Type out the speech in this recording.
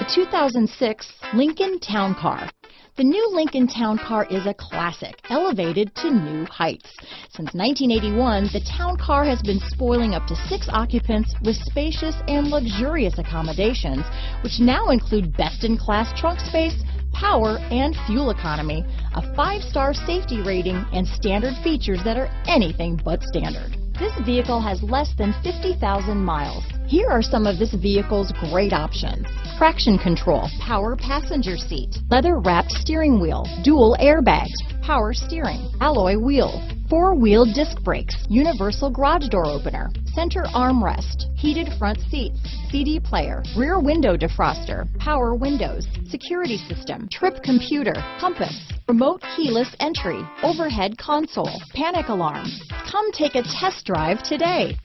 The 2006 Lincoln Town Car. The new Lincoln Town Car is a classic, elevated to new heights. Since 1981, the Town Car has been spoiling up to six occupants with spacious and luxurious accommodations, which now include best-in-class trunk space, power, and fuel economy, a five-star safety rating, and standard features that are anything but standard. This vehicle has less than 50,000 miles. Here are some of this vehicle's great options. Traction control, power passenger seat, leather wrapped steering wheel, dual airbags, power steering, alloy wheels, four-wheel disc brakes, universal garage door opener, center armrest, heated front seats, CD player, rear window defroster, power windows, security system, trip computer, compass, remote keyless entry, overhead console, panic alarm. Come take a test drive today.